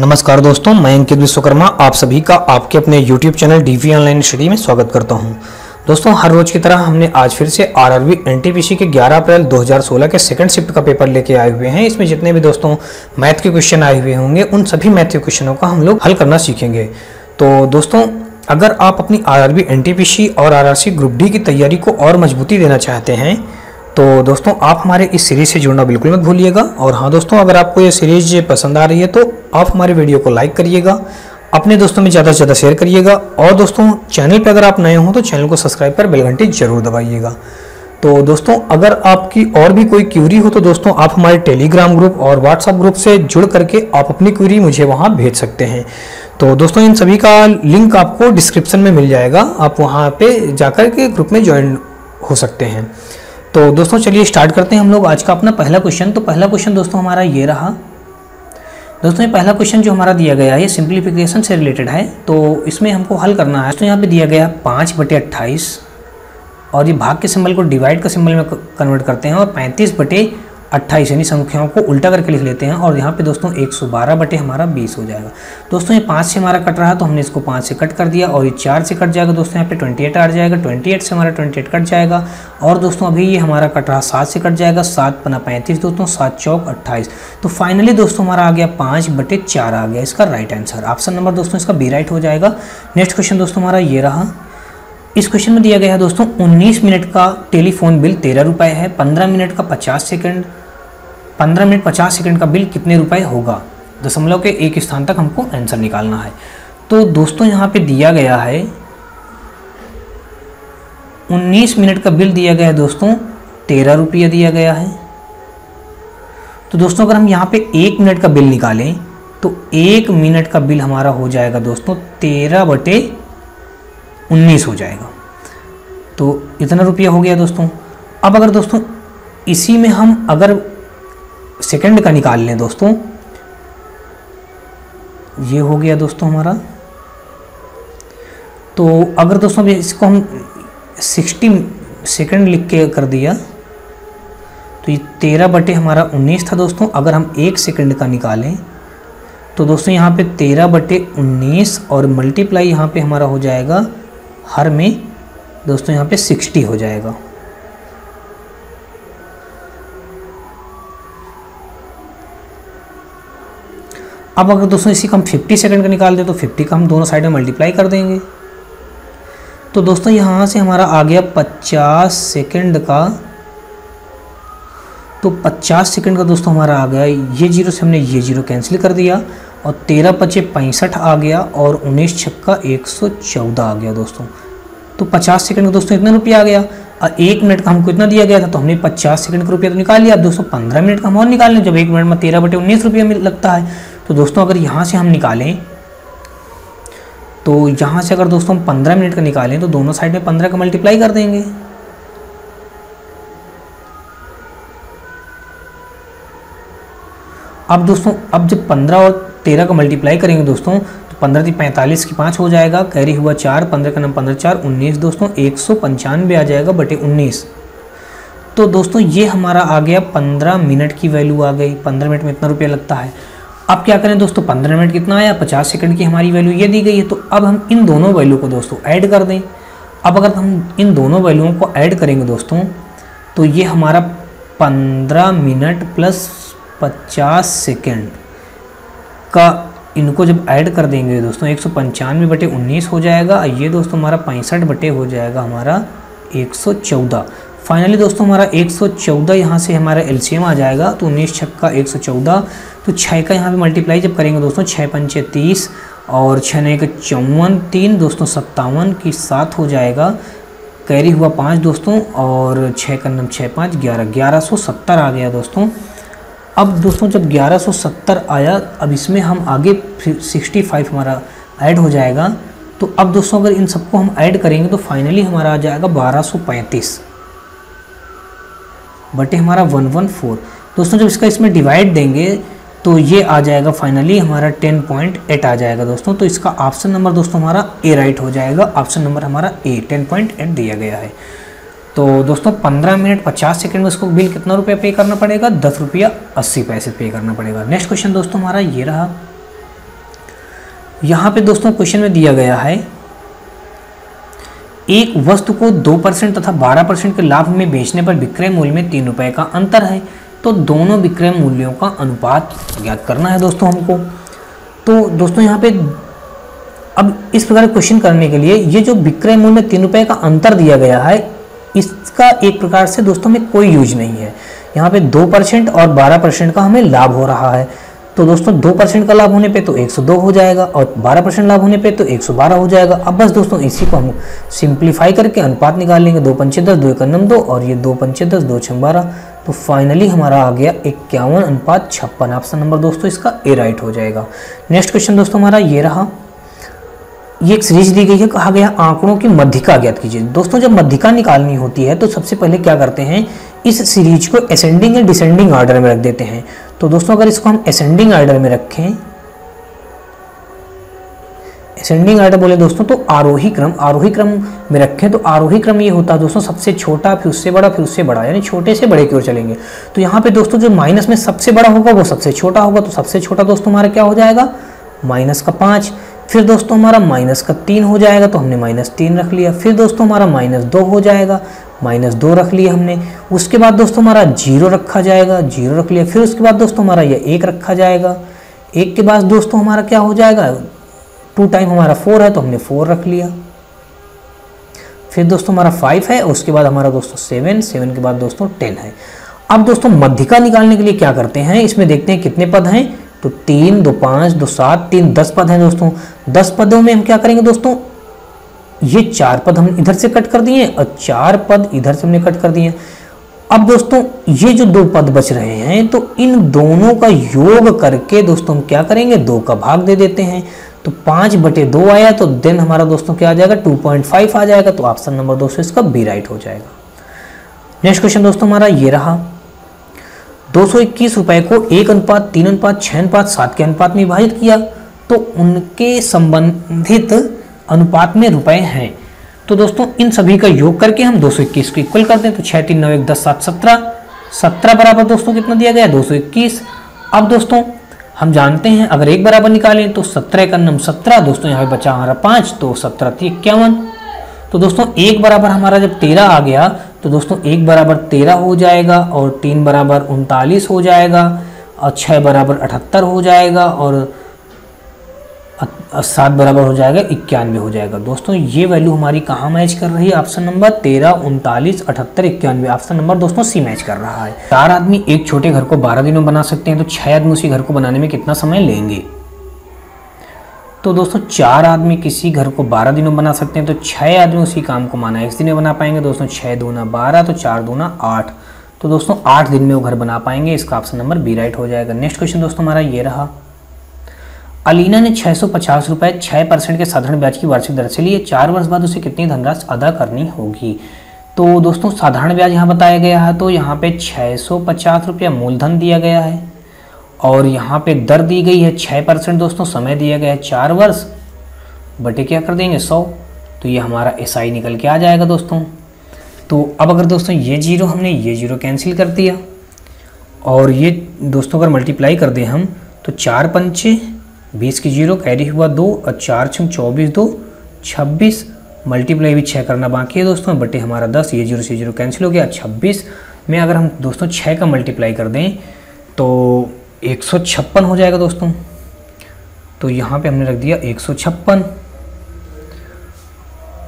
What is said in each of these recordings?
नमस्कार दोस्तों, मैं अंकित विश्वकर्मा, आप सभी का आपके अपने YouTube channel DV online study में स्वागत करता हूँ। दोस्तों, हर रोज की तरह हमने आज फिर से आरआरबी एनटीपीसी के 11 अप्रैल 2016 के सेकंड शिफ्ट का पेपर लेके आए हुए हैं। इसमें जितने भी दोस्तों मैथ के क्वेश्चन आए हुए होंगे, उन सभी मैथ के क्वेश्चनों का हम लोग हल करना सीखेंगे। तो दोस्तों, अगर आप अपनी आरआरबी एनटीपीसी और आरआरसी ग्रुप डी की तैयारी को और मजबूती देना चाहते हैं तो दोस्तों, आप हमारे इस सीरीज़ से जुड़ना बिल्कुल मत भूलिएगा। और हाँ दोस्तों, अगर आपको ये सीरीज़ पसंद आ रही है तो आप हमारे वीडियो को लाइक करिएगा, अपने दोस्तों में ज़्यादा से ज़्यादा शेयर करिएगा, और दोस्तों चैनल पर अगर आप नए हों तो चैनल को सब्सक्राइब कर बेल घंटी ज़रूर दबाइएगा। तो दोस्तों, अगर आपकी और भी कोई क्यूरी हो तो दोस्तों, आप हमारे टेलीग्राम ग्रुप और व्हाट्सएप ग्रुप से जुड़ करके आप अपनी क्यूरी मुझे वहाँ भेज सकते हैं। तो दोस्तों, इन सभी का लिंक आपको डिस्क्रिप्शन में मिल जाएगा। आप वहाँ पे जाकर के ग्रुप में ज्वाइन हो सकते हैं। तो दोस्तों, चलिए स्टार्ट करते हैं हम लोग। आज का अपना पहला क्वेश्चन तो पहला क्वेश्चन दोस्तों हमारा ये रहा। दोस्तों, ये पहला क्वेश्चन जो हमारा दिया गया है, ये सिंप्लीफिकेशन से रिलेटेड है। तो इसमें हमको हल करना है। तो यहाँ पे दिया गया पाँच बटे अट्ठाईस और ये भाग के सिंबल को डिवाइड का सिंबल में कन्वर्ट करते हैं और पैंतीस बटे अट्ठाईस यानी संख्याओं को उल्टा करके लिख लेते हैं और यहाँ पे दोस्तों 112 बटे हमारा 20 हो जाएगा। दोस्तों, ये पाँच से हमारा कट रहा तो हमने इसको पाँच से कट कर दिया और ये चार से कट जाएगा दोस्तों, यहाँ पे 28 आ जाएगा 28 से हमारा 28 कट जाएगा और दोस्तों अभी ये हमारा कट रहा सात से कट जाएगा, सात पना पैंतीस दोस्तों, सात चौक अट्ठाईस। तो फाइनली दोस्तों हमारा आ गया पाँच बटे चार आ गया इसका राइट आंसर ऑप्शन नंबर दोस्तों इसका बी राइट हो जाएगा। नेक्स्ट क्वेश्चन दोस्तों हमारा ये रहा। इस क्वेश्चन में दिया गया है दोस्तों 19 मिनट का टेलीफोन बिल तेरह रुपये है 15 मिनट का 50 सेकंड 15 मिनट 50 सेकंड का बिल कितने रुपए होगा? दशमलव के एक स्थान तक हमको आंसर निकालना है। तो दोस्तों, यहाँ पे दिया गया है। 19 मिनट का बिल दिया गया है दोस्तों, तेरह रुपया दिया गया है। तो दोस्तों, अगर हम यहाँ पे एक मिनट का बिल निकालें तो एक मिनट का बिल हमारा हो जाएगा दोस्तों, तेरह बटे उन्नीस हो जाएगा। तो इतना रुपया हो गया दोस्तों। अब अगर दोस्तों, इसी में हम अगर सेकंड का निकाल लें दोस्तों। ये हो गया दोस्तों हमारा। तो अगर दोस्तों अभी इसको हम 60 सेकंड लिख के कर दिया तो ये तेरह बटे हमारा उन्नीस था दोस्तों। अगर हम एक सेकंड का निकालें तो दोस्तों यहाँ पे तेरह बटे उन्नीस और मल्टीप्लाई यहाँ पे हमारा हो जाएगा, हर में दोस्तों यहाँ पे सिक्सटी हो जाएगा। अब अगर दोस्तों इसी को हम 50 सेकंड का निकाल दें तो 50 का हम दोनों साइड में मल्टीप्लाई कर देंगे। तो दोस्तों यहाँ से हमारा आ गया 50 सेकंड का। तो 50 सेकंड का दोस्तों हमारा आ गया, ये ज़ीरो से हमने ये ज़ीरो कैंसिल कर दिया और तेरह पचे पैंसठ आ गया और उन्नीस छक्का एक सौ चौदह आ गया दोस्तों। तो 50 सेकंड का दोस्तों इतना रुपया आ गया और एक मिनट का हमको इतना दिया गया था तो हमने 50 सेकंड का रुपया तो निकाल लिया। दोस्तों पंद्रह मिनट का हम और निकाल लें, जब एक मिनट में तेरह बटे उन्नीस रुपया लगता है। तो दोस्तों, अगर यहाँ से हम निकालें तो यहाँ से अगर दोस्तों हम पंद्रह मिनट का निकालें तो दोनों साइड में पंद्रह का मल्टीप्लाई कर देंगे। अब दोस्तों, अब जब पंद्रह और तेरह का मल्टीप्लाई करेंगे दोस्तों तो पंद्रह थी पैंतालीस की पाँच हो जाएगा कैरी हुआ चार, पंद्रह का नाम पंद्रह चार, उन्नीस दोस्तों, एक सौ पंचानवे आ जाएगा बटे उन्नीस। तो दोस्तों, ये हमारा आ गया पंद्रह मिनट की वैल्यू आ गई, पंद्रह मिनट में इतना रुपया लगता है। अब क्या करें दोस्तों, पंद्रह मिनट कितना आया, पचास सेकंड की हमारी वैल्यू ये दी गई है तो अब हम इन दोनों वैल्यू को दोस्तों ऐड कर दें। अब अगर हम इन दोनों वैल्यूओं को ऐड करेंगे दोस्तों तो ये हमारा पंद्रह मिनट प्लस पचास सेकेंड का इनको जब ऐड कर देंगे दोस्तों, एक सौ पंचानवे बटे उन्नीस हो जाएगा ये दोस्तों हमारा पैंसठ बटे हो जाएगा, हमारा एक सौ चौदह। फाइनली दोस्तों, हमारा 114 यहाँ से हमारा एलसीएम आ जाएगा। तो उन्नीस छक्का एक सौ चौदह। तो छः का यहाँ पे मल्टीप्लाई जब करेंगे दोस्तों छः पंचे तीस और छः नए का चौवन तीन, दोस्तों, सत्तावन की सात हो जाएगा। कैरी हुआ पाँच दोस्तों और छः का नम छः पाँच, ग्यारह। ग्यारह सौ सत्तर आ गया दोस्तों। अब दोस्तों, जब ग्यारह सौ सत्तर आया, अब इसमें हम आगे सिक्सटी फाइव हमारा ऐड हो जाएगा। तो अब दोस्तों, अगर इन सबको हम ऐड करेंगे तो फाइनली हमारा आ जाएगा बारह सौ पैंतीस। बटे हमारा वन वन फोर। दोस्तों, जब इसका इसमें डिवाइड देंगे तो ये आ जाएगा फाइनली हमारा टेन पॉइंट एट आ जाएगा दोस्तों। तो इसका ऑप्शन नंबर दोस्तों हमारा ए राइट हो जाएगा। ऑप्शन नंबर हमारा ए टेन पॉइंट एट दिया गया है। तो दोस्तों, पंद्रह मिनट पचास सेकंड में इसको बिल कितना रुपया पे करना पड़ेगा? दस रुपया अस्सी पैसे पे करना पड़ेगा। नेक्स्ट क्वेश्चन दोस्तों हमारा ये रहा। यहाँ पे दोस्तों क्वेश्चन में दिया गया है एक वस्तु को दो परसेंट तथा बारह परसेंट के लाभ में बेचने पर विक्रय मूल्य में तीन रुपए का अंतर है। तो दोनों विक्रय मूल्यों का अनुपात ज्ञात करना है दोस्तों हमको। तो दोस्तों यहाँ पे अब इस प्रकार क्वेश्चन करने के लिए ये जो विक्रय मूल्य में तीन रुपए का अंतर दिया गया है, इसका एक प्रकार से दोस्तों में कोई यूज़ नहीं है। यहाँ पे दो परसेंट और बारह परसेंट का हमें लाभ हो रहा है। तो दोस्तों, दो परसेंट का लाभ होने पे तो 102 हो जाएगा और बारह परसेंट लाभ होने पे तो 112 हो जाएगा। अब बस दोस्तों, इसी को हम सिंप्लीफाई करके अनुपात निकाल लेंगे दो पंचे दस, दो इक्यावन दो और ये दो पंचे दस, दो छः बारह। तो फाइनली हमारा आ गया इक्यावन अनुपात छप्पन। ऑप्शन नंबर दोस्तों, इसका ए राइट हो जाएगा। नेक्स्ट क्वेश्चन दोस्तों हमारा ये रहा। ये एक सीरीज़ दी गई है, कहा गया आंकड़ों की मध्यिका ज्ञात कीजिए। दोस्तों, जब मध्यिका निकालनी होती है तो सबसे पहले क्या करते हैं, इस सीरीज़ को असेंडिंग या डिसेंडिंग ऑर्डर में रख देते हैं। तो दोस्तों, अगर इसको हम असेंडिंग ऑर्डर में रखें असेंडिंग ऑर्डर बोले दोस्तों तो आरोही क्रम आरोही क्रम में रखें तो आरोही क्रम ये होता है दोस्तों, सबसे छोटा, फिर उससे बड़ा, फिर उससे बड़ा, यानी छोटे से बड़े की ओर चलेंगे। तो यहाँ पे दोस्तों, जो माइनस में सबसे बड़ा होगा, वो सबसे छोटा होगा तो सबसे छोटा दोस्तों हमारा क्या हो जाएगा? माइनस का पाँच। फिर दोस्तों, हमारा माइनस का तीन हो जाएगा तो हमने माइनस तीन रख लिया। फिर दोस्तों, हमारा माइनस दो हो जाएगा। माइनस दो रख लिया हमने। उसके बाद दोस्तों हमारा ज़ीरो रखा जाएगा, ज़ीरो रख लिया। फिर उसके बाद दोस्तों हमारा यह एक रखा जाएगा। एक के बाद दोस्तों हमारा क्या हो जाएगा? टू टाइम हमारा फोर है तो हमने फोर रख लिया। फिर दोस्तों हमारा फाइव है, उसके बाद हमारा दोस्तों सेवन सेवन के बाद दोस्तों टेन है। अब दोस्तों मध्यिका निकालने के लिए क्या करते हैं, इसमें देखते हैं कितने पद हैं। तो तीन, दो पाँच, दो सात, तीन, दस पद हैं दोस्तों। दस पदों में हम क्या करेंगे दोस्तों? ये चार पद हम इधर से कट कर दिए और चार पद इधर से हमने कट कर दिए। अब दोस्तों, ये जो दो पद बच रहे हैं तो इन दोनों का योग करके दोस्तों हम क्या करेंगे? दो का भाग दे देते हैं। तो पाँच बटे दो आया तो देन हमारा दोस्तों क्या आ जाएगा? टू पॉइंट फाइव आ जाएगा तो ऑप्शन नंबर दोस्तों इसका बी राइट हो जाएगा। नेक्स्ट क्वेश्चन दोस्तों हमारा ये रहा। दो सौ इक्कीस रुपए को एक अनुपात, तीन अनुपात, छह अनुपात, सात के अनुपात में विभाजित किया तो उनके संबंधित अनुपात में रुपए हैं। तो दोस्तों, इन सभी का योग करके हम 221 को इक्वल कर दें तो छः तीन नौ एक दस सात सत्रह। सत्रह बराबर दोस्तों कितना दिया गया? दो सौ इक्कीस। अब दोस्तों, हम जानते हैं, अगर एक बराबर निकालें तो सत्रह का नम सत्रह, दोस्तों यहाँ पे बचा हमारा पाँच तो सत्रह थी इक्यावन। तो दोस्तों, एक बराबर हमारा जब तेरह आ गया तो दोस्तों एक बराबर तेरह हो जाएगा और तीन बराबर उनतालीस हो जाएगा और छः बराबर अठहत्तर हो जाएगा और सात बराबर हो जाएगा, इक्यानवे हो जाएगा। दोस्तों, ये वैल्यू हमारी कहाँ मैच कर रही है? ऑप्शन नंबर तेरह, उनतालीस, अठहत्तर, इक्यानवे। ऑप्शन नंबर दोस्तों सी मैच कर रहा है। चार आदमी एक छोटे घर को बारह दिनों बना सकते हैं तो छह आदमी उसी घर को बनाने में कितना समय लेंगे? तो दोस्तों, चार आदमी किसी घर को बारह दिनों बना सकते हैं तो छः आदमी उसी काम को माना एक दिन में बना पाएँगे। दोस्तों छः दूना बारह तो चार दूना आठ। तो दोस्तों, आठ दिन में वो घर बना पाएँगे। इसका ऑप्शन नंबर बी राइट हो जाएगा। नेक्स्ट क्वेश्चन दोस्तों, हमारा ये रहा। अलीना ने छः सौ पचास रुपये छः परसेंट के साधारण ब्याज की वार्षिक दर से लिए। चार वर्ष बाद उसे कितनी धनराशि अदा करनी होगी? तो दोस्तों, साधारण ब्याज यहाँ बताया गया है तो यहाँ पे छः सौ पचास रुपया मूलधन दिया गया है और यहाँ पे दर दी गई है छः परसेंट दोस्तों, समय दिया गया है चार वर्ष। बटे क्या कर देंगे सौ? तो ये हमारा एस आई निकल के आ जाएगा दोस्तों। तो अब अगर दोस्तों ये ज़ीरो हमने, ये ज़ीरो कैंसिल कर दिया और ये दोस्तों अगर मल्टीप्लाई कर दें हम तो चार पंचे बीस की ज़ीरो, कैरी हुआ दो, और चार छम चौबीस दो, छब्बीस मल्टीप्लाई भी छः करना बाकी है दोस्तों, बटे हमारा दस, ये ज़ीरो से ज़ीरो कैंसिल हो गया, छब्बीस। में अगर हम दोस्तों छः का मल्टीप्लाई कर दें तो एक सौ छप्पन हो जाएगा दोस्तों। तो यहाँ पे हमने रख दिया एक सौ छप्पन।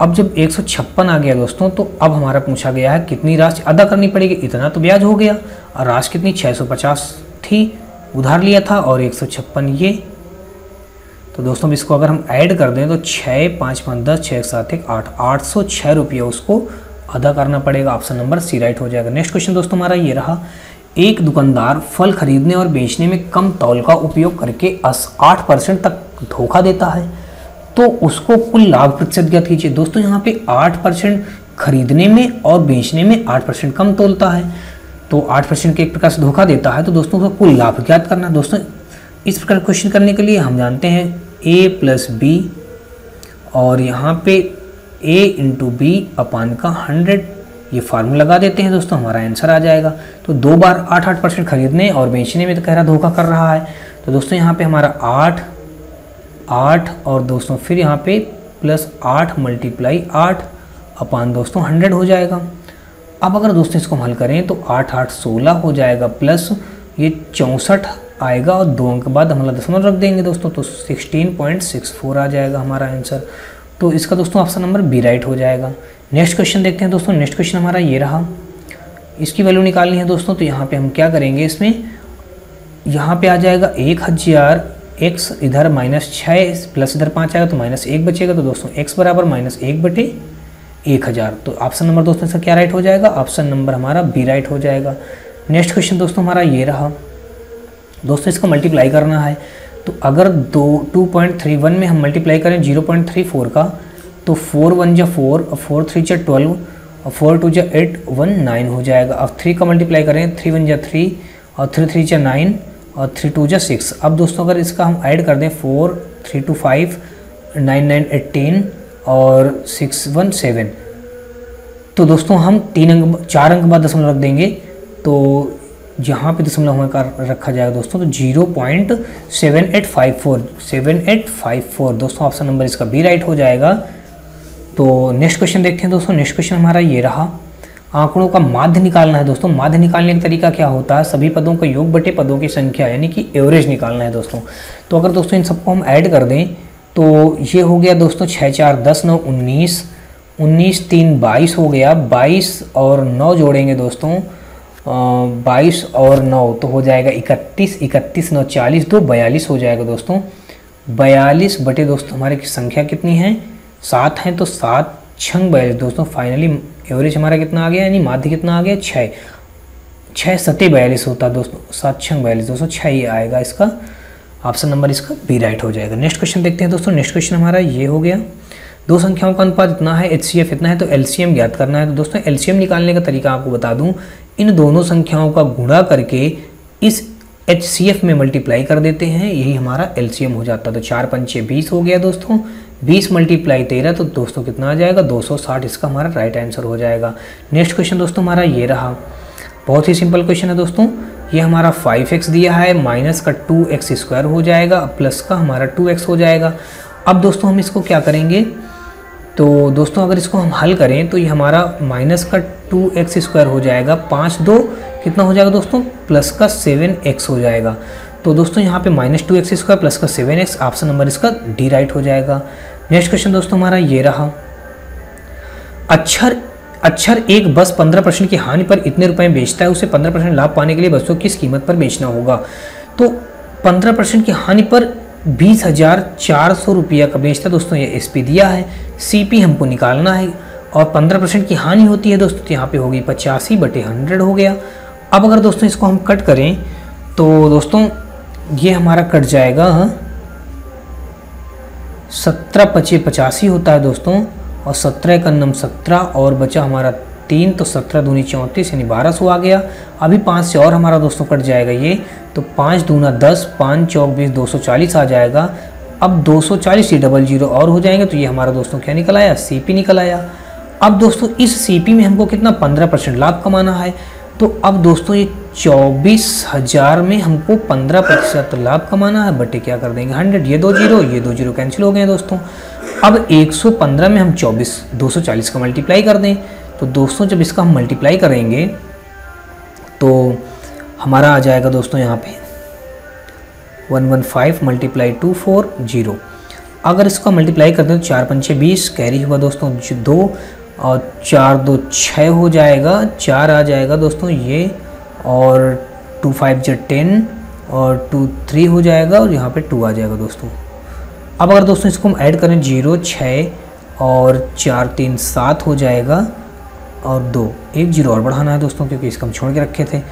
अब जब एक सौ छप्पन आ गया दोस्तों तो अब हमारा पूछा गया है कितनी राशि अदा करनी पड़ेगी। इतना तो ब्याज हो गया, और राशि कितनी? छः सौ पचास थी, उधार लिया था, और एक सौ छप्पन ये तो दोस्तों इसको अगर हम ऐड कर दें तो छः पाँच पाँच दस छः एक सात एक आठ आठ सौ छः रुपये उसको अदा करना पड़ेगा। ऑप्शन नंबर सी राइट हो जाएगा। नेक्स्ट क्वेश्चन दोस्तों हमारा ये रहा, एक दुकानदार फल खरीदने और बेचने में कम तौल का उपयोग करके आठ परसेंट तक धोखा देता है तो उसको कुल लाभ प्रतिशत ज्ञात कीजिए। दोस्तों यहाँ पे आठ परसेंट खरीदने में और बेचने में आठ परसेंट कम तोलता है तो आठ परसेंट के एक प्रकार से धोखा देता है तो दोस्तों उसका कुल लाभ ज्ञात करना दोस्तों इस प्रकार क्वेश्चन करने के लिए हम जानते हैं ए प्लस बी और यहाँ पे ए इंटू बी अपान का हंड्रेड ये फार्मूला लगा देते हैं दोस्तों, हमारा आंसर आ जाएगा। तो दो बार आठ आठ परसेंट खरीदने और बेचने में तो कह रहा धोखा कर रहा है। तो दोस्तों, यहाँ पे हमारा आठ आठ और दोस्तों, फिर यहाँ पे प्लस आठ मल्टीप्लाई आठ अपान दोस्तों हंड्रेड हो जाएगा। अब अगर दोस्तों इसको हल करें तो आठ आठ सोलह हो जाएगा प्लस ये चौंसठ आएगा और दो अंक बाद हमारा दशमलव रख देंगे दोस्तों तो सिक्सटीन पॉइंट सिक्स फोर आ जाएगा हमारा आंसर तो इसका दोस्तों ऑप्शन नंबर बी राइट हो जाएगा। नेक्स्ट क्वेश्चन देखते हैं दोस्तों नेक्स्ट क्वेश्चन हमारा ये रहा। इसकी वैल्यू निकालनी है दोस्तों तो यहाँ पे हम क्या करेंगे इसमें? यहाँ पे आ जाएगा एक हज़ार एक्स इधर माइनस छः प्लस इधर पाँच आएगा तो माइनस एक बचेगा। तो दोस्तों एक्स बराबर माइनस एक बटे एक हज़ार। तो ऑप्शन नंबर दोस्तों इसका क्या राइट हो जाएगा? ऑप्शन नंबर हमारा बी राइट हो जाएगा। नेक्स्ट क्वेश्चन दोस्तों हमारा ये रहा। दोस्तों, इसको मल्टीप्लाई करना है। तो अगर दो टू पॉइंट थ्री वन में हम मल्टीप्लाई करें ज़ीरो पॉइंट थ्री फोर का तो फोर वन जा फोर और फोर थ्री जा ट्वेल्व और फोर टू जा एट वन नाइन हो जाएगा। अब थ्री का मल्टीप्लाई करें थ्री वन जा थ्री और थ्री थ्री जा नाइन और थ्री टू जा सिक्स अब दोस्तों, अगर इसका हम ऐड कर दें four three two five nine nine eighteen और सिक्स वन सेवन तो दोस्तों, हम तीन अंक, चार अंक बाद दशमलव रख देंगे। तो जहाँ पे दशमलव का रखा जाएगा दोस्तों तो zero point seven eight five four seven eight five four दोस्तों ऑप्शन नंबर इसका बी राइट हो जाएगा। तो नेक्स्ट क्वेश्चन देखते हैं दोस्तों नेक्स्ट क्वेश्चन हमारा ये रहा। आंकड़ों का माध्य निकालना है दोस्तों। माध्य निकालने का तरीका क्या होता है? सभी पदों का योग बटे पदों की संख्या, यानी कि एवरेज निकालना है दोस्तों। तो अगर दोस्तों इन सबको हम ऐड कर दें तो ये हो गया दोस्तों छः चार दस नौ उन्नीस उन्नीस तीन बाईस हो गया, बाईस और नौ जोड़ेंगे दोस्तों बाईस और नौ तो हो जाएगा इकतीस इकतीस, नौ, चालीस, दो, बयालीस हो जाएगा दोस्तों। बयालीस बटे दोस्तों, हमारे की संख्या कितनी है? सात हैं तो सात छंग बयालीस। दोस्तों फाइनली एवरेज हमारा कितना आ गया? यानी माध्य कितना आ गया? छः छः सते बयालीस होता है दोस्तों, सात छंग बयालीस। दोस्तों छः ही आएगा इसका। ऑप्शन नंबर इसका बी राइट हो जाएगा। नेक्स्ट क्वेश्चन देखते हैं दोस्तों। नेक्स्ट क्वेश्चन हमारा ये हो गया। दो संख्याओं का अनुपात इतना है एचसीएफ इतना है तो एलसीएम ज्ञात करना है। तो दोस्तों एलसीएम निकालने का तरीका आपको बता दूँ, इन दोनों संख्याओं का गुणा करके इस एचसीएफ में मल्टीप्लाई कर देते हैं, यही हमारा एलसीएम हो जाता है। तो चार पंचे बीस हो गया दोस्तों, बीस मल्टीप्लाई तेरह तो दोस्तों कितना आ जाएगा? 260 इसका हमारा राइट आंसर हो जाएगा। नेक्स्ट क्वेश्चन दोस्तों, हमारा ये रहा। बहुत ही सिंपल क्वेश्चन है दोस्तों, ये हमारा 5x दिया है माइनस का 2x स्क्वायर हो जाएगा प्लस का हमारा 2x हो जाएगा। अब दोस्तों, हम इसको क्या करेंगे? तो दोस्तों, अगर इसको हम हल करें तो ये हमारा माइनस का टू एक्स स्क्वायर हो जाएगा। पाँच दो, कितना हो जाएगा दोस्तों? प्लस का सेवन एक्स हो जाएगा। तो दोस्तों, यहाँ पे minus two X square plus का सेवन एक्स, ऑप्शन नंबर इसका डी राइट हो जाएगा। नेक्स्ट क्वेश्चन दोस्तों, हमारा ये रहा। अक्षर अक्षर एक बस पंद्रह परसेंट की हानि पर इतने रुपए में बेचता है, उसे पंद्रह परसेंट लाभ पाने के लिए बसों किस कीमत पर बेचना होगा। तो पंद्रह परसेंट की हानि पर बीस हज़ार चार सौ रुपया का बेचता दोस्तों, ये एस दिया है। सीपी हमको निकालना है और पंद्रह परसेंट की हानि होती है। दोस्तों तो यहाँ पे होगी पचासी बटे हंड्रेड हो गया। अब अगर दोस्तों इसको हम कट करें तो दोस्तों, ये हमारा कट जाएगा सत्रह पचे पचासी होता है दोस्तों, और सत्रह का नम सत्रह और बचा हमारा तीन तो सत्रह दूनी चौंतीस, यानी बारह सौ आ गया। अभी पाँच से और हमारा दोस्तों कट जाएगा ये तो पाँच दूना दस, पाँच चौक बीस दो सौ चालीस आ जाएगा। अब दो सौ चालीस ये डबल ज़ीरो और हो जाएँगे तो ये हमारा दोस्तों क्या निकल आया? सी पी निकल आया। अब दोस्तों इस सी पी में हमको कितना? पंद्रह परसेंट लाभ कमाना है। तो अब दोस्तों ये चौबीस हज़ार में हमको पंद्रह प्रतिशत लाभ कमाना है, बटे क्या कर देंगे? हंड्रेड ये दो ज़ीरो ये दो ज़ीरो कैंसिल हो गए दोस्तों। अब 115 में हम 24 240 का मल्टीप्लाई कर दें। तो दोस्तों, जब इसका हम मल्टीप्लाई करेंगे तो हमारा आ जाएगा दोस्तों यहाँ पे one one five multiply two four zero अगर इसका मल्टीप्लाई करते हैं तो चार पंचे बीस कैरी हुआ दोस्तों दो, और चार दो छः हो जाएगा, चार आ जाएगा दोस्तों ये, और टू फाइव जो टेन और टू थ्री हो जाएगा, और यहाँ पे टू आ जाएगा दोस्तों। अब अगर दोस्तों इसको हम ऐड करें ज़ीरो छः, और चार तीन सात हो जाएगा और दो, एक ज़ीरो और बढ़ाना है दोस्तों, क्योंकि इसको हम छोड़ के रखे थे।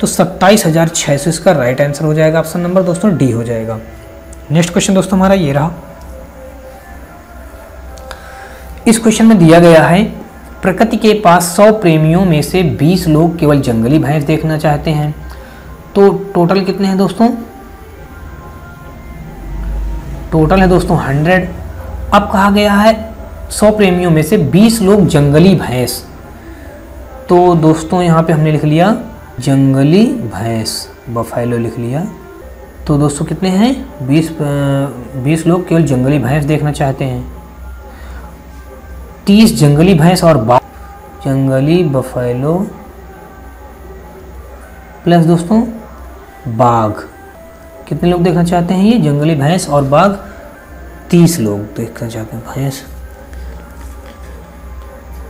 तो सत्ताईस हज़ार छः सौ इसका राइट आंसर हो जाएगा ऑप्शन नंबर दोस्तों डी हो जाएगा। नेक्स्ट क्वेश्चन दोस्तों हमारा ये रहा। इस क्वेश्चन में दिया गया है, प्रकृति के पास सौ प्रेमियों में से 20 लोग केवल जंगली भैंस देखना चाहते हैं। तो टोटल कितने हैं दोस्तों? टोटल है दोस्तों 100 अब कहा गया है, सौ प्रेमियों में से 20 लोग जंगली भैंस तो दोस्तों, यहाँ पे हमने लिख लिया जंगली भैंस, बफेलो लिख लिया। तो दोस्तों, कितने हैं? बीस बीस लोग केवल जंगली भैंस देखना चाहते हैं। तीस जंगली भैंस और बाघ जंगली बफेलो प्लस दोस्तों, बाघ। कितने लोग देखना चाहते हैं ये? जंगली भैंस और बाघ। तीस लोग देखना चाहते हैं। भैंस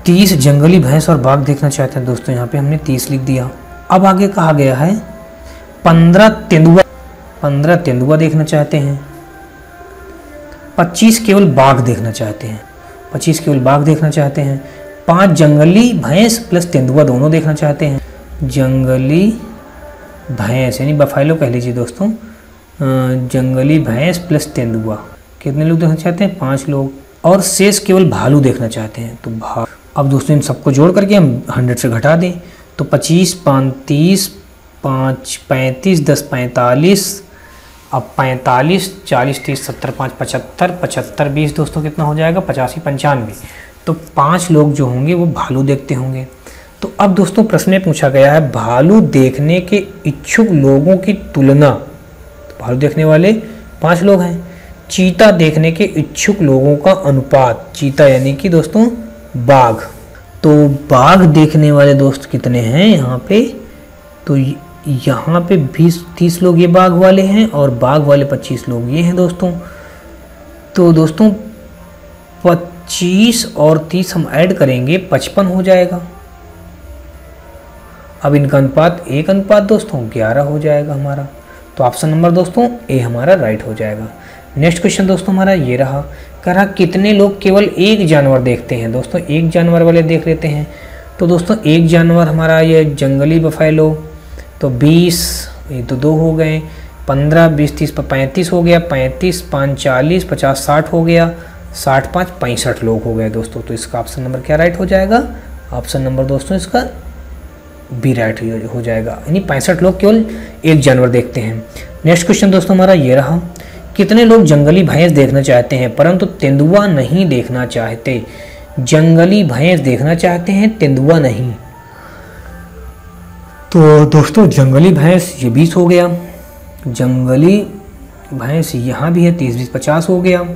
तीस जंगली भैंस और बाघ देखना चाहते हैं दोस्तों, यहाँ पे हमने तीस लिख दिया। अब आगे कहा गया है, पंद्रह तेंदुआ पंद्रह तेंदुआ देखना चाहते हैं। पच्चीस केवल बाघ देखना चाहते हैं। पच्चीस केवल बाघ देखना चाहते हैं। पाँच जंगली भैंस प्लस तेंदुआ दोनों देखना चाहते हैं। जंगली भैंस, यानी बफाइलो कह लीजिए दोस्तों जंगली भैंस प्लस तेंदुआ। कितने लोग देखना चाहते हैं? पाँच लोग। और शेष केवल भालू देखना चाहते हैं। तो भा अब दोस्तों इन सबको जोड़ करके हम हंड्रेड से घटा दें। तो पच्चीस, पैंतीस, पाँच, पैंतीस, दस, पैंतालीस, अब पैंतालीस, चालीस, तीस, सत्तर, पाँच, पचहत्तर पचहत्तर, बीस दोस्तों कितना हो जाएगा? पचासी, पंचानवे। तो पाँच लोग जो होंगे वो भालू देखते होंगे। तो अब दोस्तों प्रश्न में पूछा गया है, भालू देखने के इच्छुक लोगों की तुलना तो भालू देखने वाले पाँच लोग हैं, चीता देखने के इच्छुक लोगों का अनुपात, चीता यानी कि दोस्तों बाघ। तो बाघ देखने वाले दोस्त कितने हैं यहाँ पे? तो यहाँ पे बीस, तीस लोग ये बाघ वाले हैं और बाघ वाले पच्चीस लोग ये हैं दोस्तों। तो दोस्तों, पच्चीस और तीस हम ऐड करेंगे, पचपन हो जाएगा। अब इनका अनुपात, एक अनुपात दोस्तों, ग्यारह हो जाएगा हमारा। तो ऑप्शन नंबर दोस्तों, ए हमारा राइट हो जाएगा। नेक्स्ट क्वेश्चन दोस्तों हमारा ये रहा कह रहा कितने लोग केवल एक जानवर देखते हैं? दोस्तों, एक जानवर वाले देख लेते हैं। तो दोस्तों, एक जानवर हमारा ये जंगली बफेलो तो 20 ये तो दो हो गए। 15 बीस, तीस पर पैंतीस हो गया। पैंतीस, पाँच, चालीस, पचास, साठ हो गया। साठ, पाँच, पैंसठ लोग हो गए दोस्तों। तो इसका ऑप्शन नंबर क्या राइट हो जाएगा? ऑप्शन नंबर दोस्तों इसका बी राइट हो जाएगा। यानी पैंसठ लोग केवल एक जानवर देखते हैं। नेक्स्ट क्वेश्चन दोस्तों हमारा ये रहा कितने लोग जंगली भैंस देखना चाहते हैं? परंतु तेंदुआ नहीं देखना चाहते। जंगली भैंस देखना चाहते हैं, तेंदुआ नहीं। तो दोस्तों, जंगली भैंस ये बीस हो गया। जंगली भैंस यहाँ भी है, तीस, बीस, पचास हो गया।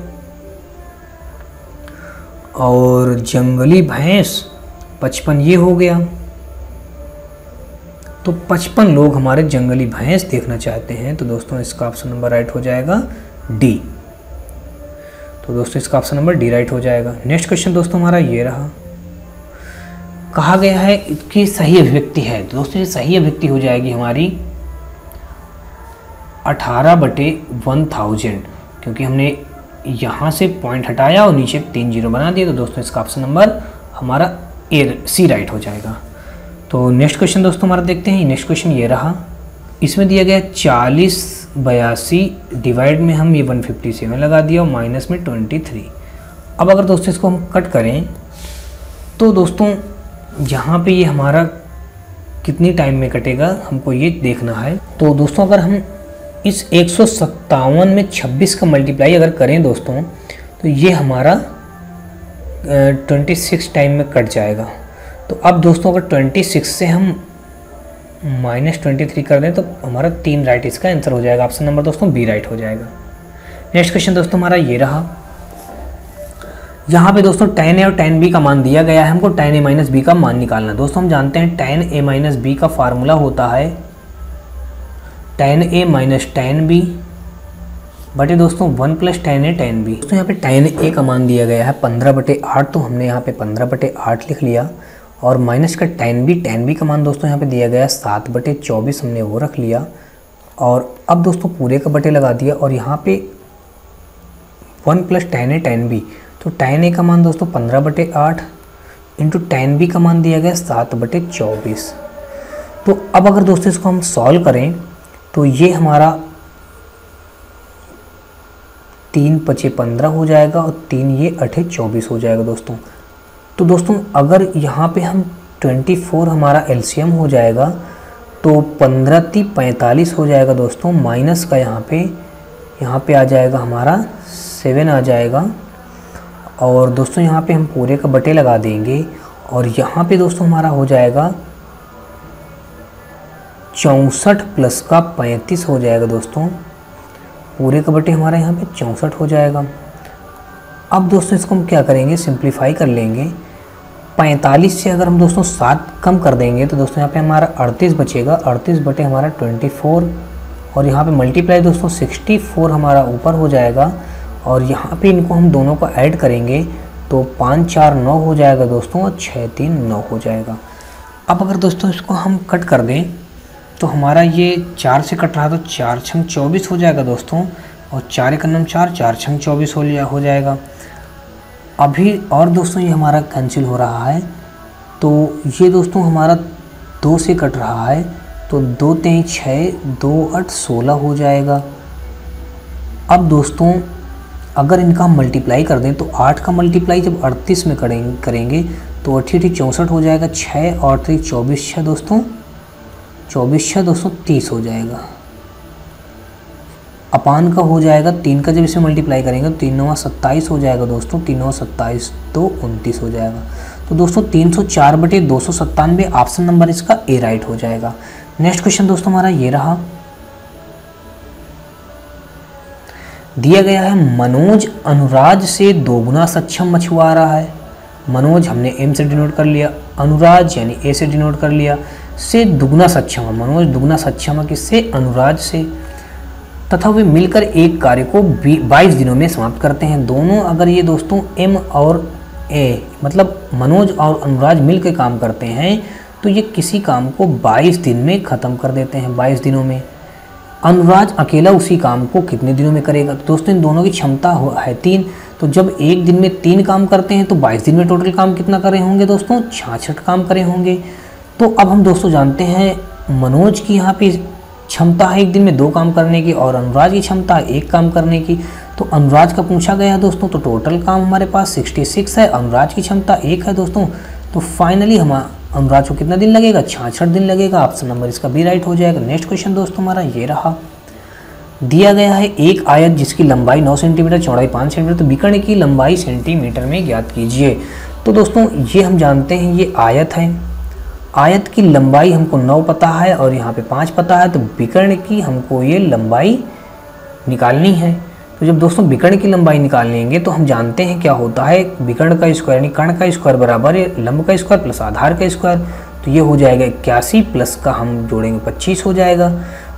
और जंगली भैंस पचपन ये हो गया। तो पचपन लोग हमारे जंगली भैंस देखना चाहते हैं। तो दोस्तों, इसका ऑप्शन नंबर राइट हो जाएगा। डी। तो दोस्तों, इसका ऑप्शन नंबर डी राइट हो जाएगा। नेक्स्ट क्वेश्चन दोस्तों, हमारा ये रहा। कहा गया है कि सही अभिव्यक्ति है। तो दोस्तों, ये सही अभिव्यक्ति हो जाएगी हमारी 18 बटे वन थाउज़ेंड क्योंकि हमने यहाँ से पॉइंट हटाया और नीचे तीन ज़ीरो बना दिया तो दोस्तों, इसका ऑप्शन नंबर हमारा ए सी राइट हो जाएगा। तो नेक्स्ट क्वेश्चन दोस्तों, हमारा देखते हैं। नेक्स्ट क्वेश्चन ये रहा। इसमें दिया गया चालीस बयासी डिवाइड में हम ये वन फिफ्टी सेवन लगा दिया और माइनस में ट्वेंटी थ्री। अब अगर दोस्तों इसको हम कट करें तो दोस्तों यहाँ पे ये हमारा कितनी टाइम में कटेगा, हमको ये देखना है। तो दोस्तों अगर हम इस एक सौ सत्तावन में 26 का मल्टीप्लाई अगर करें दोस्तों तो ये हमारा ट्वेंटी सिक्स टाइम में कट जाएगा। तो अब दोस्तों अगर ट्वेंटी सिक्स से हम माइनस ट्वेंटी थ्री कर दें तो हमारा तीन राइट इसका आंसर हो जाएगा। ऑप्शन नंबर दोस्तों बी राइट हो जाएगा। नेक्स्ट क्वेश्चन दोस्तों हमारा ये रहा। यहाँ पे दोस्तों टेन ए और टेन बी का मान दिया गया है। हमको टेन ए माइनस बी का मान निकालना है। दोस्तों हम जानते हैं टेन ए माइनस बी का फार्मूला होता है ten A minus ten B बटे दोस्तों one plus ten A ten B दोस्तों यहाँ पे टेन ए का मान दिया गया है। पंद्रह बटे आठ तो हमने यहाँ पे पंद्रह बटे आठ लिख लिया। और माइनस का टेन बी टेन बी का मान दोस्तों यहाँ पे दिया गया, सात बटे चौबीस हमने वो रख लिया। और अब दोस्तों पूरे का बटे लगा दिया और यहाँ पे one plus ten A ten B तो टेन ए का मान दोस्तों पंद्रह बटे आठ इंटू टेन बी का मान दिया गया, सात बटे चौबीस। तो अब अगर दोस्तों इसको हम सॉल्व करें तो ये हमारा तीन पचे पंद्रह हो जाएगा और तीन ये अठे चौबीस हो जाएगा दोस्तों। तो दोस्तों, अगर यहाँ पे हम 24 हमारा एलसीएम हो जाएगा तो 15 ती पैंतालीस हो जाएगा दोस्तों माइनस का यहाँ पे यहाँ पे आ जाएगा हमारा सेवन आ जाएगा। और दोस्तों, यहाँ पे हम पूरे का बटे लगा देंगे, और यहाँ पे दोस्तों हमारा हो जाएगा चौंसठ प्लस का पैंतीस हो जाएगा दोस्तों। पूरे का बटे हमारा यहाँ पे चौंसठ हो जाएगा। अब दोस्तों, इसको हम क्या करेंगे? सिंप्लीफाई कर लेंगे। पैंतालीस से अगर हम दोस्तों सात कम कर देंगे तो दोस्तों यहाँ पे हमारा अड़तीस बचेगा। अड़तीस बटे हमारा ट्वेंटी फोर और यहाँ पे मल्टीप्लाई दोस्तों सिक्सटी फोर हमारा ऊपर हो जाएगा और यहाँ पे इनको हम दोनों को ऐड करेंगे तो पाँच चार नौ हो जाएगा दोस्तों और छः तीन नौ हो जाएगा। अब अगर दोस्तों इसको हम कट कर दें तो हमारा ये चार से कट रहा तो चार छंग चौबीस हो जाएगा दोस्तों और चार एक नम चार चार छंग चौबीस हो लिया, हो जाएगा। अभी और दोस्तों ये हमारा कैंसिल हो रहा है तो ये दोस्तों हमारा दो से कट रहा है तो दो तेई छः, दो आठ सोलह हो जाएगा। अब दोस्तों, अगर इनका मल्टीप्लाई कर दें तो आठ का मल्टीप्लाई जब अड़तीस में करेंगे करेंगे तो अठी अठी चौंसठ हो जाएगा, छः और थ्री चौबीस, छः दोस्तों, चौबीस, छः दोस्तों तीस हो जाएगा। अपान का हो जाएगा, तीन का जब इसे मल्टीप्लाई करेंगे तो तीन नवा सत्ताईस हो जाएगा दोस्तों, तीन नवा सत्ताईस तो उनतीस हो जाएगा। तो दोस्तों, तीन सौ चार बटे दो सौ सत्तानवे ऑप्शन नंबर इसका ए राइट हो जाएगा। नेक्स्ट क्वेश्चन दोस्तों हमारा ये रहा। दिया गया है, मनोज अनुराज से दोगुना सक्षम मछुआरा है। मनोज, हमने एम से डिनोट कर लिया। अनुराज, यानी ए से डिनोट कर लिया। से दुगुना सक्षम है मनोज दुगना सक्षम है किससे? अनुराज से। तथा वे मिलकर एक कार्य को 22 दिनों में समाप्त करते हैं। दोनों अगर ये दोस्तों एम और ए मतलब मनोज और अनुराज मिलकर काम करते हैं तो ये किसी काम को 22 दिन में ख़त्म कर देते हैं 22 दिनों में। अनुराज अकेला उसी काम को कितने दिनों में करेगा? तो दोस्तों, इन दोनों की क्षमता है तीन। तो जब एक दिन में तीन काम करते हैं तो 22 दिन में टोटल काम कितना करे होंगे दोस्तों? छाछठ काम करे होंगे। तो अब हम दोस्तों जानते हैं, मनोज की यहाँ पे क्षमता है एक दिन में दो काम करने की और अनुराज की क्षमता है एक काम करने की। तो अनुराज का पूछा गया, दोस्तों तो टोटल काम हमारे पास 66 है अनुराज की क्षमता एक है, दोस्तों। तो फाइनली हम अनुराज को कितना दिन लगेगा? छाछठ दिन लगेगा। ऑप्शन नंबर इसका बी राइट हो जाएगा। नेक्स्ट क्वेश्चन दोस्तों, हमारा ये रहा। दिया गया है एक आयत जिसकी लंबाई 9 सेंटीमीटर चौड़ाई 5 सेंटीमीटर तो विकर्ण की लंबाई सेंटीमीटर में ज्ञात कीजिए। तो दोस्तों, ये हम जानते हैं, ये आयत है। आयत की लंबाई हमको नौ पता है और यहाँ पे पाँच पता है तो विकर्ण की हमको ये लंबाई निकालनी है। तो जब दोस्तों विकर्ण की लंबाई निकाल लेंगे तो हम जानते हैं क्या होता है। विकर्ण का स्क्वायर यानी कर्ण का स्क्वायर बराबर है, लंब का स्क्वायर प्लस आधार का स्क्वायर तो ये हो जाएगा इक्यासी प्लस का हम जोड़ेंगे पच्चीस हो जाएगा।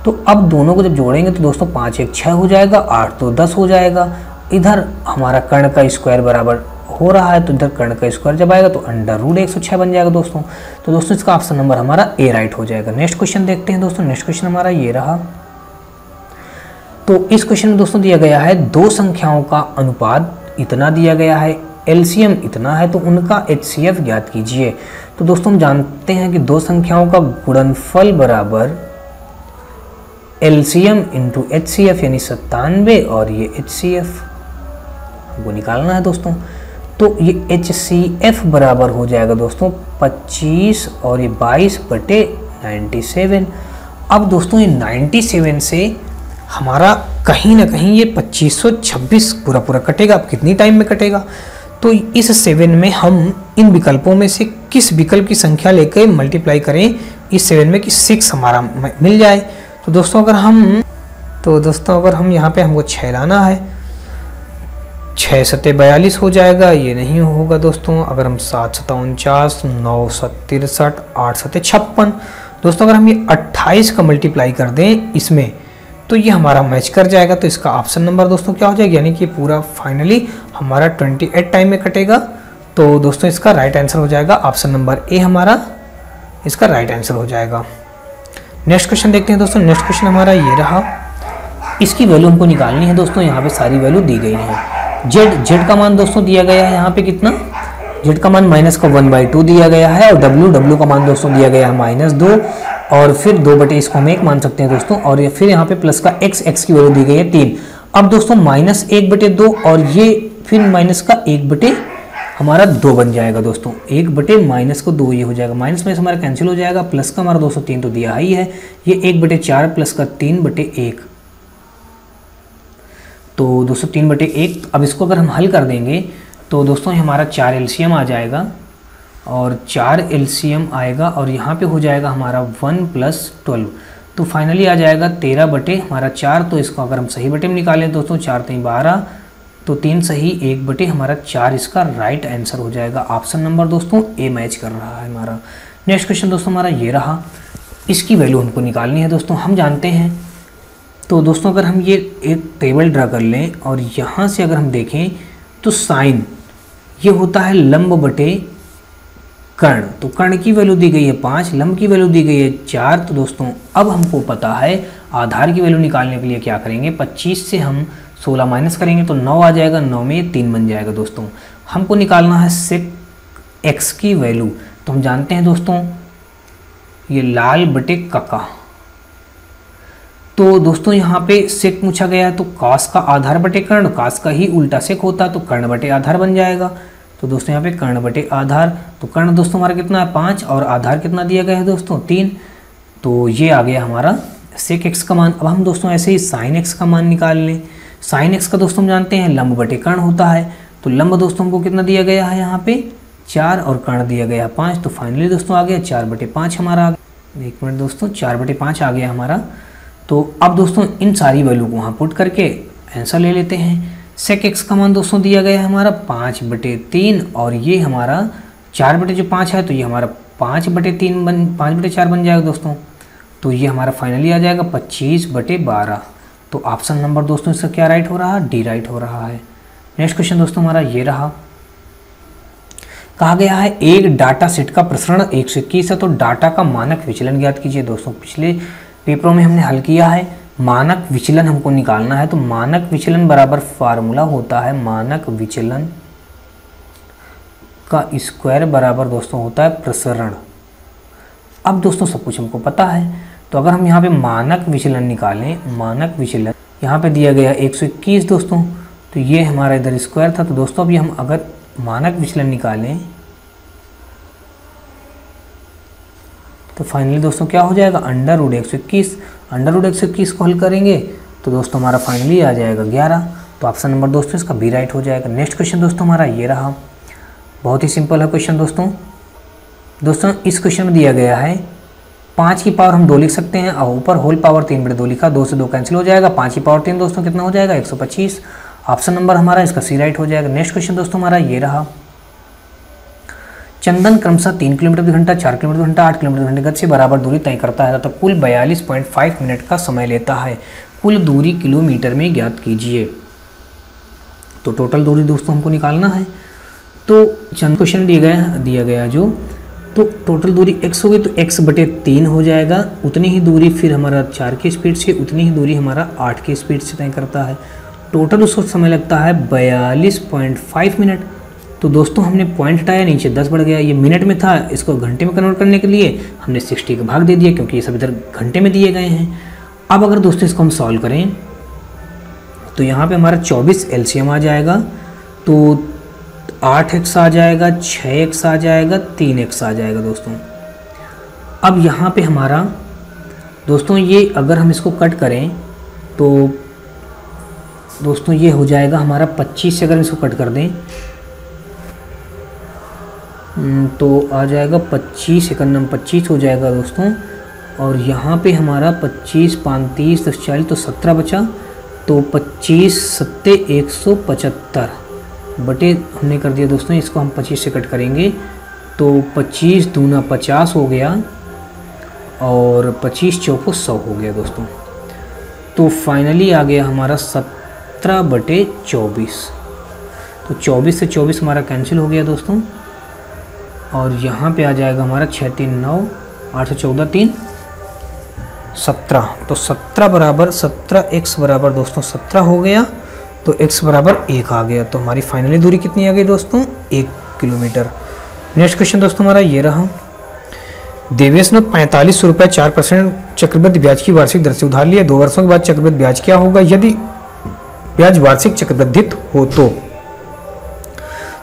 तो अब दोनों को जब जोड़ेंगे तो दोस्तों पाँच एक छः हो जाएगा, आठ तो दस हो जाएगा। इधर हमारा कर्ण का स्क्वायर बराबर हो रहा है तो इधर कर्ण का स्क्वायर जब आएगा तो अंडर रूट एक सौ छः बन जाएगा दोस्तों। तो दोस्तों, इसका ऑप्शन नंबर हमारा ए राइट हो जाएगा। नेक्स्ट क्वेश्चन देखते हैं दोस्तों। नेक्स्ट क्वेश्चन हमारा ये रहा। तो इस क्वेश्चन में दोस्तों दिया गया है, दो संख्याओं का अनुपात इतना दिया गया है एलसीएम इतना है तो उनका एच ज्ञात कीजिए। तो दोस्तों, हम जानते हैं कि दो संख्याओं का गुणनफल बराबर एलसीएम इंटू एच यानी सत्तानवे और ये एच हमको निकालना है दोस्तों। तो ये एच सी एफ़ बराबर हो जाएगा दोस्तों 25 और ये 22 बटे 97 अब दोस्तों ये 97 से हमारा कहीं ना कहीं ये 2526 पूरा पूरा कटेगा। अब कितनी टाइम में कटेगा? तो इस सेवन में हम इन विकल्पों में से किस विकल्प की संख्या लेकर मल्टीप्लाई करें, इस सेवन में कि सिक्स हमारा मिल जाए। तो दोस्तों अगर हम तो दोस्तों अगर हम यहाँ पे हमको छः लाना है छः सत्य बयालीस हो जाएगा, ये नहीं होगा दोस्तों। अगर हम सात सत्ता उनचास, नौ सत तिरसठ, आठ सत्य छप्पन, दोस्तों अगर हम ये अट्ठाईस का मल्टीप्लाई कर दें इसमें तो ये हमारा मैच कर जाएगा। तो इसका ऑप्शन नंबर दोस्तों क्या हो जाएगा? यानी कि पूरा फाइनली हमारा 28 टाइम में कटेगा। तो दोस्तों इसका राइट आंसर हो जाएगा। ऑप्शन नंबर ए हमारा, इसका राइट आंसर हो जाएगा। नेक्स्ट क्वेश्चन देखते हैं दोस्तों। नेक्स्ट क्वेश्चन हमारा ये रहा। इसकी वैल्यू हमको निकालनी है दोस्तों। यहाँ पे सारी वैल्यू दी गई है। जेड जेड का मान दोस्तों दिया गया है यहाँ पे कितना? जेड का मान माइनस का वन बाई टू दिया गया है और डब्ल्यू डब्ल्यू का मान दोस्तों दिया गया है माइनस दो। और फिर दो बटे इसको हम एक मान सकते हैं दोस्तों। और फिर यहाँ पे प्लस का एक्स एक्स की वैल्यू दी गई है तीन। अब दोस्तों माइनस एक बटे दो और ये फिर माइनस का एक बटे हमारा दो बन जाएगा दोस्तों। एक बटे माइनस को दो ये हो जाएगा। माइनस में हमारा कैंसिल हो जाएगा। प्लस का हमारा दो सौ तीन तो दिया ही है। ये एक बटे चार प्लस का तीन बटे एक। तो दोस्तों, तीन बटे एक, अब इसको अगर हम हल कर देंगे तो दोस्तों, हमारा चार एलसीएम आ जाएगा और चार एलसीएम आएगा और यहाँ पे हो जाएगा हमारा वन प्लस ट्वेल्व। तो फाइनली आ जाएगा तेरह बटे हमारा चार तो इसको अगर हम सही बटे में निकालें दोस्तों, चार तीन बारह तो तीन सही एक बटे हमारा चार, इसका राइट आंसर हो जाएगा। ऑप्शन नंबर दोस्तों ए मैच कर रहा है हमारा। नेक्स्ट क्वेश्चन दोस्तों, हमारा ये रहा। इसकी वैल्यू हमको निकालनी है दोस्तों, हम जानते हैं तो दोस्तों, अगर हम ये एक टेबल ड्रा कर लें और यहाँ से अगर हम देखें तो साइन, ये होता है लंब बटे कर्ण। तो कर्ण की वैल्यू दी गई है पाँच, लंब की वैल्यू दी गई है चार। तो दोस्तों, अब हमको पता है आधार की वैल्यू निकालने के लिए क्या करेंगे? पच्चीस से हम सोलह माइनस करेंगे तो नौ आ जाएगा, नौ में तीन बन जाएगा दोस्तों। हमको निकालना है सेक एक्स की वैल्यू तो हम जानते हैं दोस्तों, ये लाल बटे कका। तो दोस्तों, यहाँ पे सेक पूछा गया तो कास का आधार बटे कर्ण कास का ही उल्टा सेक होता तो कर्ण बटे आधार बन जाएगा। तो दोस्तों, यहाँ पे कर्ण बटे आधार तो कर्ण दोस्तों हमारा कितना है? पाँच, और आधार कितना दिया गया है दोस्तों? तीन। तो ये आ गया हमारा सेक एक्स का मान। अब हम दोस्तों ऐसे ही साइन एक्स का मान निकाल लें। साइन एक्स का दोस्तों हम जानते हैं, लंब बटे कर्ण होता है। तो लंब दोस्तों हमको कितना दिया गया है यहाँ पे? चार, और कर्ण दिया गया पाँच। तो फाइनली दोस्तों आ गया, चार बटे पाँच हमारा एक मिनट दोस्तों, चार बटे पाँच आ गया हमारा। तो अब दोस्तों, इन सारी वैल्यू को वहाँ पुट करके आंसर ले लेते हैं। सेक एक्स का मान दोस्तों दिया गया है हमारा पाँच बटे तीन, और ये हमारा चार बटे जो पाँच है तो ये हमारा पाँच बटे तीन बन, पाँच बटे चार बन जाएगा दोस्तों। तो ये हमारा फाइनली आ जाएगा पच्चीस बटे बारह। तो ऑप्शन नंबर दोस्तों, इसका क्या राइट हो रहा है? डी राइट हो रहा है। नेक्स्ट क्वेश्चन दोस्तों हमारा ये रहा। कहा गया है, एक डाटा सेट का प्रसरण एक सौ इक्कीस है तो डाटा का मानक विचलन ज्ञात कीजिए दोस्तों। पिछले पेपरों में हमने हल किया है, मानक विचलन हमको निकालना है तो मानक विचलन बराबर फार्मूला होता है, मानक विचलन का स्क्वायर बराबर दोस्तों होता है प्रसरण। अब दोस्तों सब कुछ हमको पता है तो अगर हम यहाँ पे मानक विचलन निकालें, मानक विचलन, यहाँ पे दिया गया 121 दोस्तों तो ये हमारा इधर स्क्वायर था तो दोस्तों अभी हम अगर मानक विचलन निकालें तो फाइनली दोस्तों क्या हो जाएगा? अंडर रूड एक सौ इक्कीस। अंडर रूड एक सौ इक्कीस को हल करेंगे तो दोस्तों हमारा फाइनली आ जाएगा ग्यारह। तो ऑप्शन नंबर दोस्तों इसका बी राइट हो जाएगा। नेक्स्ट क्वेश्चन दोस्तों हमारा ये रहा। बहुत ही सिंपल है क्वेश्चन दोस्तों। दोस्तों, इस क्वेश्चन में दिया गया है, पाँच की पावर हम दो लिख सकते हैं। और ऊपर होल पावर तीन बड़े दो लिखा, दो से दो कैंसिल हो जाएगा। पाँच की पावर तीन दोस्तों कितना हो जाएगा? एक सौ पच्चीस। ऑप्शन नंबर हमारा इसका सी राइट हो जाएगा। नेक्स्ट क्वेश्चन दोस्तों हमारा ये रहा। चंदन क्रमशः तीन किलोमीटर प्रति घंटा, चार किलोमीटर घंटा, आठ किलोमीटर घंटे गति से बराबर दूरी तय करता है। तथा कुल बयालीस पॉइंट फाइव मिनट का समय लेता है। कुल दूरी किलोमीटर में ज्ञात कीजिए। तो टोटल दूरी दोस्तों हमको निकालना है। तो चंद क्वेश्चन दिया गया दिया गया जो। तो टोटल दूरी x हो गई तो x बटे तीन हो जाएगा। उतनी ही दूरी फिर हमारा चार की स्पीड से, उतनी ही दूरी हमारा आठ की स्पीड से तय करता है। टोटल उसको समय लगता है बयालीस पॉइंट फाइव मिनट। तो दोस्तों, हमने पॉइंट हटाया नीचे दस बढ़ गया। ये मिनट में था, इसको घंटे में कन्वर्ट करने के लिए हमने सिक्सटी का भाग दे दिया, क्योंकि ये सब इधर घंटे में दिए गए हैं। अब अगर दोस्तों इसको हम सॉल्व करें तो यहाँ पे हमारा चौबीस एलसीएम आ जाएगा। तो आठ एक्स आ जाएगा छः एक्स आ जाएगा, तीन एक्स आ जाएगा दोस्तों। अब यहाँ पे हमारा, दोस्तों ये अगर हम इसको कट करें तो दोस्तों ये हो जाएगा हमारा 25 से अगर इसको कट कर दें तो आ जाएगा 25 एक नम पच्चीस हो जाएगा दोस्तों। और यहाँ पे हमारा 25 पैंतीस, दस, चालीस तो 17 बचा। तो 25 सत्ते, एक सौ पचहत्तर। बटे हमने कर दिया दोस्तों, इसको हम 25 से कट करेंगे। तो 25 दूना 50 हो गया, और 25 चौको सौ हो गया दोस्तों। तो फाइनली आ गया हमारा सत सत्रह बटे चौबीस। तो चौबीस से चौबीस हमारा कैंसिल हो गया दोस्तों। और यहाँ पे आ जाएगा हमारा छः तीन नौ, आठ सौ चौदह तीन, सत्रह। तो सत्रह बराबर सत्रह एक्स बराबर दोस्तों सत्रह हो गया तो एक्स बराबर एक आ गया। तो हमारी फाइनली दूरी कितनी आ गई दोस्तों? एक किलोमीटर। नेक्स्ट क्वेश्चन दोस्तों हमारा ये रहा। देवेश ने पैंतालीस सौ रुपये चार परसेंट चक्रवृद्धि ब्याज की वार्षिक दर से उधार लिया। दो वर्षों के बाद चक्रवृद्धि ब्याज क्या होगा? यदि ब्याज वार्षिक चक्रवृद्धित हो तो।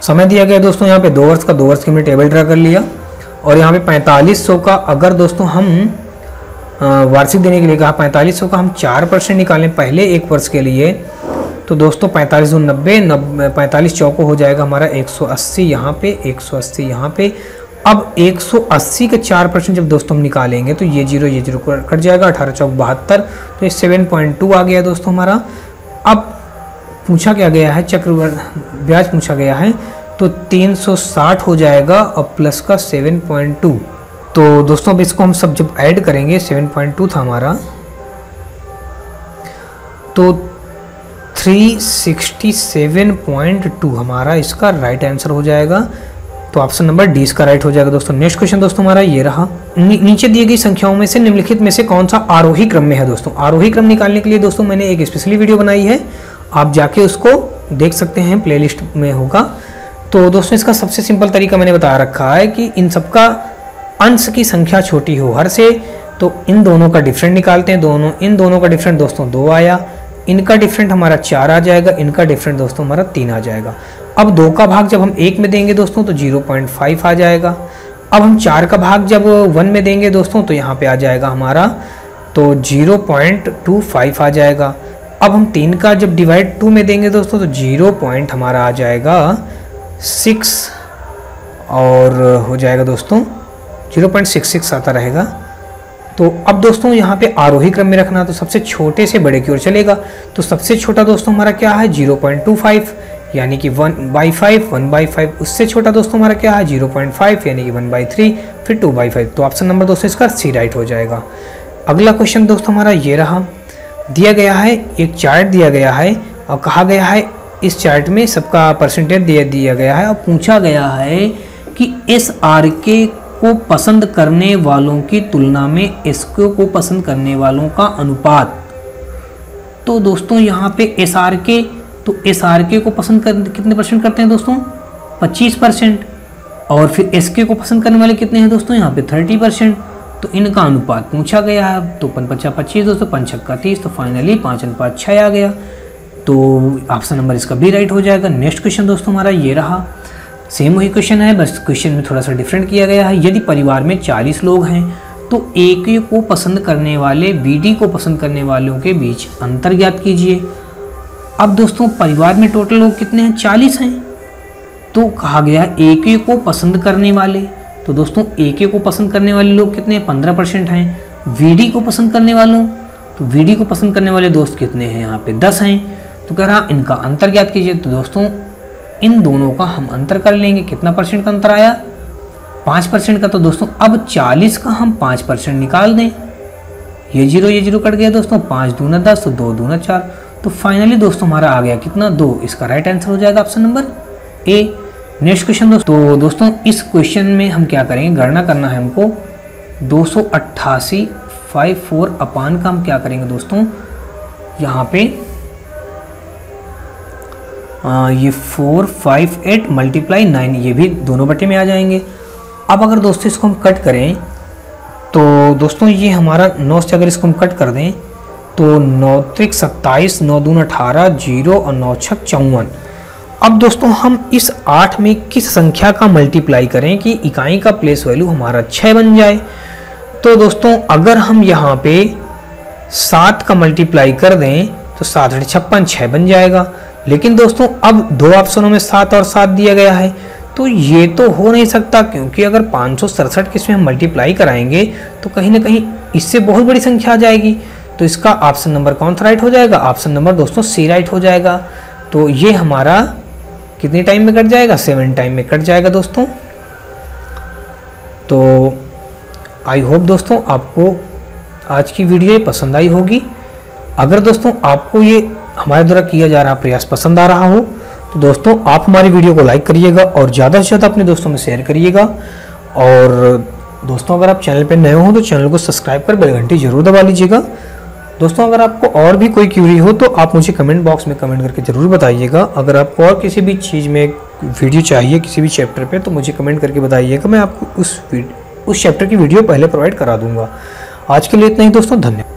समय दिया गया दोस्तों, यहाँ पे दो वर्ष का, दो वर्ष की हमने टेबल ड्रा कर लिया। और यहाँ पे पैंतालीस सौ का, अगर दोस्तों हम वार्षिक देने के लिए कहा, पैंतालीस सौ का हम चार परसेंट निकालें पहले एक वर्ष के लिए तो दोस्तों पैंतालीस सौ नब्बे नब्बे पैंतालीस चौको हो जाएगा हमारा एक सौ अस्सी, यहाँ पे एक सौ अस्सी, यहाँ पे। अब 180 के चार परसेंट जब दोस्तों हम निकालेंगे तो ये ज़ीरो ये ज़ीरो कट जाएगा, अठारह चौक बहत्तर तो ये सेवन पॉइंट टू आ गया दोस्तों हमारा। अब पूछा क्या गया है? चक्रवर्ती ब्याज पूछा गया है। तो 360 हो जाएगा और प्लस का 7.2 तो दोस्तों अब इसको हम सब जब ऐड करेंगे 7.2 था हमारा। तो 367.2 हमारा इसका राइट आंसर हो जाएगा। तो ऑप्शन नंबर डी इसका राइट हो जाएगा दोस्तों। नेक्स्ट क्वेश्चन दोस्तों हमारा ये रहा। नी, नीचे दिए गई संख्याओं में से निम्नलिखित में से कौन सा आरोही क्रम में है दोस्तों? आरोही क्रम निकालने के लिए दोस्तों मैंने एक स्पेशली वीडियो बनाई है। आप जाके उसको देख सकते हैं प्लेलिस्ट में होगा। तो दोस्तों, इसका सबसे सिंपल तरीका मैंने बता रखा है कि इन सबका अंश की संख्या छोटी हो हर से तो इन दोनों का डिफरेंट निकालते हैं। दोनों, इन दोनों का डिफरेंट दोस्तों दो आया, इनका डिफरेंट हमारा चार आ जाएगा, इनका डिफरेंट दोस्तों हमारा तीन आ जाएगा। अब दो का भाग जब हम एक में देंगे दोस्तों तो ज़ीरो पॉइंट फाइव आ जाएगा। अब हम चार का भाग जब वन में देंगे दोस्तों तो यहाँ पे आ जाएगा हमारा तो ज़ीरो पॉइंट टू फाइव आ जाएगा। अब हम तीन का जब डिवाइड टू में देंगे दोस्तों तो ज़ीरो पॉइंट हमारा आ जाएगा सिक्स और हो जाएगा दोस्तों ज़ीरो पॉइंट सिक्स सिक्स आता रहेगा। तो अब दोस्तों, यहाँ पे आरोही क्रम में रखना तो सबसे छोटे से बड़े की ओर चलेगा। तो सबसे छोटा दोस्तों हमारा क्या है? ज़ीरो पॉइंट टू फाइव यानी कि one by five one by five उससे छोटा दोस्तों हमारा क्या है? ज़ीरो पॉइंट फाइव यानी कि वन बाई थ्री फिर टू बाई फाइव तो ऑप्शन नंबर दोस्तों, इसका सी राइट हो जाएगा। अगला क्वेश्चन दोस्तों हमारा ये रहा। दिया गया है, एक चार्ट दिया गया है और कहा गया है, इस चार्ट में सबका परसेंटेज दे दिया गया है और पूछा गया है कि एस आर के को पसंद करने वालों की तुलना में एस को पसंद करने वालों का अनुपात। तो दोस्तों, यहाँ पे एस आर के तो एस आर के को पसंद कर, कितने परसेंट करते हैं दोस्तों? 25 परसेंट और फिर एस के को पसंद करने वाले कितने हैं दोस्तों? यहाँ पे 30 परसेंट तो इनका अनुपात पूछा गया। है तो पन पचा पच्चीस दोस्तों पंचक का तीस तो फाइनली पाँच अनुपात छः आ गया। तो ऑप्शन नंबर इसका भी राइट हो जाएगा। नेक्स्ट क्वेश्चन दोस्तों हमारा ये रहा। सेम वही क्वेश्चन है, बस क्वेश्चन में थोड़ा सा डिफरेंट किया गया है। यदि परिवार में 40 लोग हैं तो ए को पसंद करने वाले बी को पसंद करने वालों के बीच अंतर ज्ञात कीजिए। अब दोस्तों, परिवार में टोटल लोग कितने हैं? चालीस हैं। तो कहा गया ए को पसंद करने वाले तो दोस्तों ए के को पसंद करने वाले लोग कितने? पंद्रह परसेंट हैं। वी डी को पसंद करने वालों? तो वी डी को पसंद करने वाले दोस्त कितने हैं? यहाँ पे दस हैं। तो कह रहा इनका अंतर ज्ञात कीजिए तो दोस्तों, इन दोनों का हम अंतर कर लेंगे। कितना परसेंट का अंतर आया? पाँच परसेंट का। तो दोस्तों, अब चालीस का हम पाँच परसेंट निकाल दें। ये ज़ीरो ये ज़ीरो कट गया दोस्तों। पाँच दूना दस तो दो दूना चार। तो फाइनली दोस्तों, हमारा आ गया कितना? दो। इसका राइट आंसर हो जाएगा option number A next question दोस्तों तो दोस्तों इस क्वेश्चन में हम क्या करेंगे? गणना करना है हमको। दो सौ अट्ठासी फाइव फोर अपान का हम क्या करेंगे दोस्तों? यहाँ पे आ, ये four five eight multiply nine ये भी दोनों बटे में आ जाएँगे। अब अगर दोस्तों इसको हम कट करें तो दोस्तों ये हमारा नौ से अगर इसको हम कट कर दें तो नौ त्रिक सत्ताईस नौ दून अठारह ज़ीरो और नौ छक चौवन। अब दोस्तों, हम इस आठ में किस संख्या का मल्टीप्लाई करें कि इकाई का प्लेस वैल्यू हमारा छः बन जाए? तो दोस्तों, अगर हम यहाँ पे सात का मल्टीप्लाई कर दें तो सात छप्पन छः बन जाएगा। लेकिन दोस्तों, अब दो ऑप्शनों में सात और सात दिया गया है। तो ये तो हो नहीं सकता, क्योंकि अगर पाँच सौ सड़सठ के इसमें हम मल्टीप्लाई कराएँगे तो कहीं ना कहीं इससे बहुत बड़ी संख्या आ जाएगी। तो इसका ऑप्शन नंबर कौन सा राइट हो जाएगा? ऑप्शन नंबर दोस्तों सी राइट हो जाएगा। तो ये हमारा कितने टाइम में कट जाएगा? सेवन टाइम में कट जाएगा दोस्तों। तो आई होप दोस्तों आपको आज की वीडियो पसंद आई होगी। अगर दोस्तों आपको ये हमारे द्वारा किया जा रहा प्रयास पसंद आ रहा हो तो दोस्तों आप हमारी वीडियो को लाइक करिएगा और ज़्यादा से ज़्यादा अपने दोस्तों में शेयर करिएगा। और दोस्तों, अगर आप चैनल पर नए हो तो चैनल को सब्सक्राइब कर बेल घंटी ज़रूर दबा लीजिएगा। दोस्तों, अगर आपको और भी कोई क्यूरी हो तो आप मुझे कमेंट बॉक्स में कमेंट करके ज़रूर बताइएगा। अगर आपको और किसी भी चीज़ में वीडियो चाहिए, किसी भी चैप्टर पे तो मुझे कमेंट करके बताइएगा। मैं आपको उस उस चैप्टर की वीडियो पहले प्रोवाइड करा दूँगा। आज के लिए इतना ही दोस्तों, धन्यवाद।